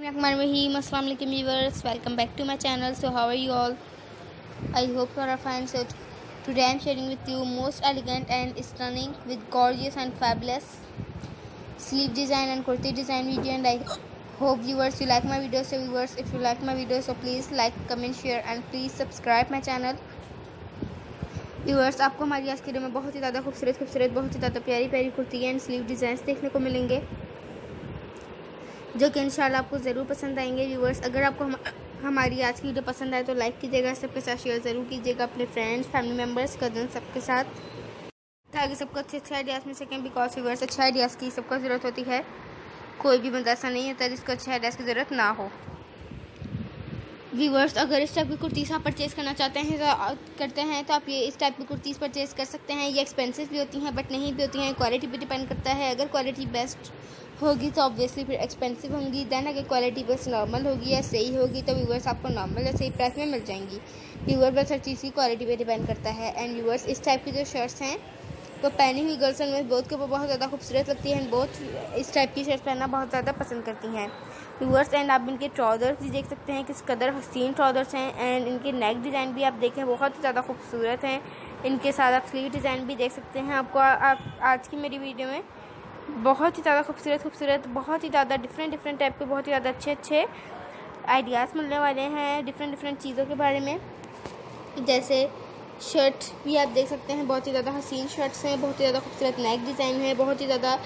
रहीम अस्सलाम welcome back to my channel so how are you all I hope you are fine so today I am sharing with you most elegant and stunning with gorgeous and fabulous sleeve design and kurti design video and I hope viewers you like my video so viewers if you like my video so please like comment share and please subscribe my channel viewers आपको हमारी आज के में बहुत ही ज़्यादा खूबसूरत खूबसूरत, बहुत ही ज़्यादा प्यारी प्यारी कुर्ती एंड स्लीव डिज़ाइन देखने को मिलेंगे। जो कि इंशाल्लाह आपको ज़रूर पसंद आएँगे व्यूवर्स अगर आपको हम, हमारी आज की वीडियो पसंद आए तो लाइक कीजिएगा सबके साथ शेयर ज़रूर कीजिएगा अपने फ्रेंड्स फैमिली मेंबर्स कज़न सबके साथ। ताकि सबको अच्छे अच्छे आइडियाज़ मिल सकें बिकॉज़ व्यूवर्स अच्छे आइडियाज़ की सबको ज़रूरत होती है। कोई भी बंदा ऐसा नहीं होता जिसको अच्छे आइडियाज़ की ज़रूरत ना हो। व्यूवर्स अगर इस टाइप की कुर्तीज़ आप परचेज़ करना चाहते हैं तो करते हैं तो आप ये इस टाइप की कुर्तीज़ परचेज़ कर सकते हैं। ये एक्सपेंसिव भी होती हैं बट नहीं भी होती हैं। क्वालिटी पे डिपेंड करता है। अगर क्वालिटी बेस्ट होगी तो ऑब्वियसली फिर एक्सपेंसिव होंगी। देन अगर क्वालिटी बस नॉर्मल होगी या सही होगी तो व्यूवर्स आपको नॉर्मल या सही प्राइस में मिल जाएँगी। व्यूवर बस हर चीज़ की क्वालिटी पर डिपेंड करता है। एंड व्यूवर्स इस टाइप की जो शर्ट्स हैं वो पहनी हुई गर्ल्स में बहुत के ऊपर बहुत ज़्यादा खूबसूरत लगती है बहुत इस टाइप की शर्ट पहनना बहुत ज़्यादा पसंद करती हैं। व्यूवर्स एंड आप इनके ट्राउज़र्स भी देख सकते हैं, किस कदर हसीन ट्राउज़र्स हैं एंड इनके नेक डिज़ाइन भी आप देखें, बहुत ही ज़्यादा खूबसूरत हैं। इनके साथ आप स्लीव डिज़ाइन भी देख सकते हैं। आपको आप, आज की मेरी वीडियो में बहुत ही ज़्यादा खूबसूरत खूबसूरत, बहुत ही ज़्यादा डिफरेंट डिफरेंट टाइप के बहुत ही ज़्यादा अच्छे अच्छे आइडियाज़ मिलने वाले हैं डिफरेंट डिफरेंट चीज़ों के बारे में। जैसे शर्ट भी आप देख सकते हैं, बहुत ही ज़्यादा हसीन शर्ट्स हैं, बहुत ही ज़्यादा खूबसूरत नेक डिज़ाइन है, बहुत ही ज़्यादा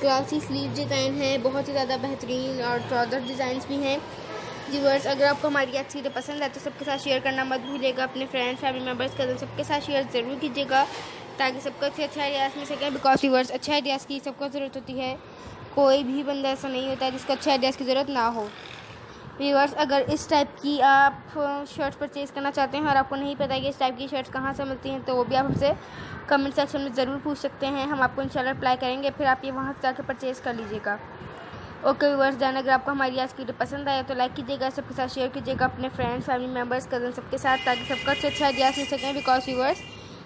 क्लासी स्लीव डिज़ाइन है, बहुत ही ज़्यादा बेहतरीन और ट्राउज़र डिज़ाइन भी हैं। व्यूवर्स अगर आपको हमारी अच्छी चीज़ें पसंद है तो सबके साथ शेयर करना मत भूलिएगा। अपने फ्रेंड्स फैमिली मेंबर्स कज़न सबके साथ शेयर ज़रूर कीजिएगा, ताकि सबको अच्छे अच्छे आइडियाज़ मिल सकें बिकॉज़ व्यूवर्स अच्छे आइडियाज़ की सबको ज़रूरत होती है। कोई भी बंदा ऐसा नहीं होता जिसको अच्छे आइडियाज़ की ज़रूरत ना हो। व्यूवर्स अगर इस टाइप की आप शर्ट परचेज़ करना चाहते हैं और आपको नहीं पता कि इस टाइप की शर्ट्स कहाँ से मिलती हैं तो वो भी आप हमसे कमेंट सेक्शन में ज़रूर पूछ सकते हैं। हम आपको इंशाल्लाह रिप्लाई करेंगे, फिर आप ये वहाँ से जाकर परचेज़ कर लीजिएगा। ओके व्यूवर्स जान अगर आपको हमारी आज की वीडियो पसंद आया तो लाइक कीजिएगा, सबके साथ शेयर कीजिएगा, अपने फ्रेंड्स फैमिली मेंबर्स कज़न सबके साथ, ताकि सबको अच्छे अच्छे आइडियाज़ मिल सकें। बिकॉज़ व्यूवर्स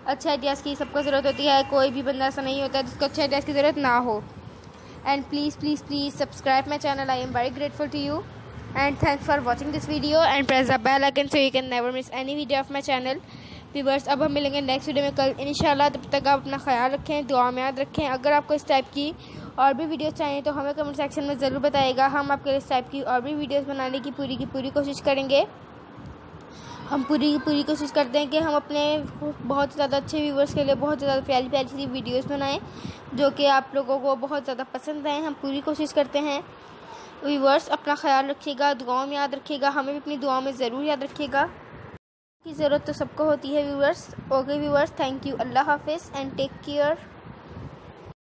अच्छे आइडियाज़ की सबको ज़रूरत होती है, कोई भी बंदा ऐसा नहीं होता जिसको अच्छे आइडियाज़ की ज़रूरत ना हो। And please please please subscribe my channel I am very grateful to you and thanks for watching this video and press the bell icon so you can never miss any video of my channel viewers अब हम मिलेंगे next video में कल। इंशाल्लाह तब तक आप अपना ख्याल रखें, दुआ में याद रखें। अगर आपको इस टाइप की और भी वीडियोस चाहिए तो हमें कमेंट सेक्शन में ज़रूर बताइएगा हम आपके लिए इस टाइप की और भी वीडियोस बनाने की पूरी की पूरी कोशिश करेंगे। हम पूरी की पूरी कोशिश करते हैं कि हम अपने बहुत ज़्यादा अच्छे व्यूवर्स के लिए बहुत ज़्यादा प्यारी प्यारी सी वीडियोस बनाएँ, जो कि आप लोगों को बहुत ज़्यादा पसंद आए। हम पूरी कोशिश करते हैं। व्यूवर्स अपना ख्याल रखिएगा, दुआओं में याद रखिएगा, हमें भी अपनी दुआओं में ज़रूर याद रखिएगा। की ज़रूरत तो सबको होती है viewers okay viewers thank you अल्लाह हाफिज़ एंड टेक केयर